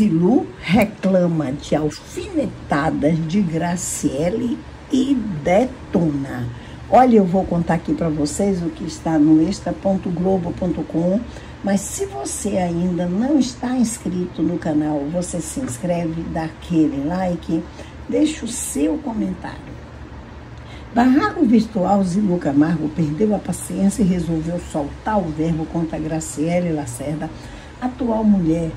Zilu reclama de alfinetadas de Graciele e detona. Olha, eu vou contar aqui para vocês o que está no extra.globo.com, mas se você ainda não está inscrito no canal, você se inscreve, dá aquele like, deixa o seu comentário. Barraco virtual, Zilu Camargo perdeu a paciência e resolveu soltar o verbo contra Graciele Lacerda, atual mulher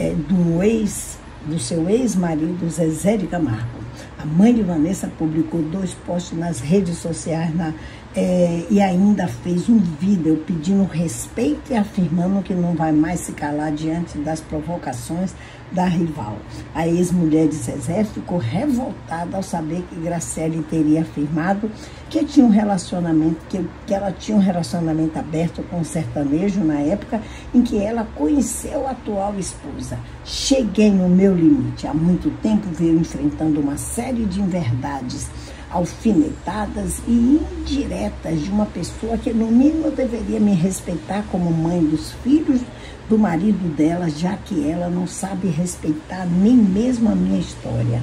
é, do ex, do seu ex-marido Zezé de Camargo. A mãe de Vanessa publicou dois posts nas redes sociais na, é, e ainda fez um vídeo pedindo respeito e afirmando que não vai mais se calar diante das provocações da rival. A ex-mulher de Zezé ficou revoltada ao saber que Graciele teria afirmado que tinha um relacionamento, que, que ela tinha um relacionamento aberto com o sertanejo na época em que ela conheceu a atual esposa. Cheguei no meu limite. Há muito tempo veio enfrentando uma série de inverdades alfinetadas e indiretas de uma pessoa que no mínimo deveria me respeitar como mãe dos filhos do marido dela, já que ela não sabe respeitar nem mesmo a minha história.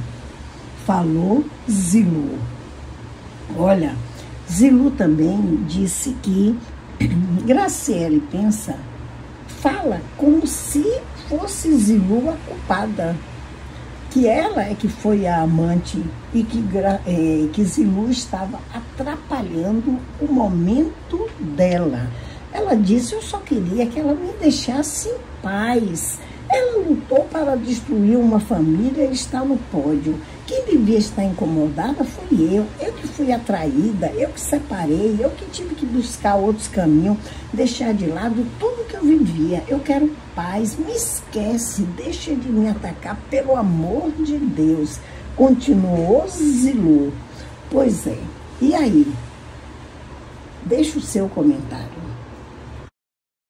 Falou Zilu. Olha, Zilu também disse que Graciele pensa, fala como se fosse Zilu a culpada que ela é que foi a amante e que, é, que Zilu estava atrapalhando o momento dela. Ela disse: Eu só queria que ela me deixasse em paz. Ela lutou para destruir uma família e está no pódio. Quem devia estar incomodada foi eu. Eu que fui atraída, eu que separei, eu que tive que buscar outros caminhos, deixar de lado tudo eu vivia. Eu quero paz, me esquece, deixa de me atacar, pelo amor de Deus. Continuou Zilu. Pois é. E aí? Deixa o seu comentário.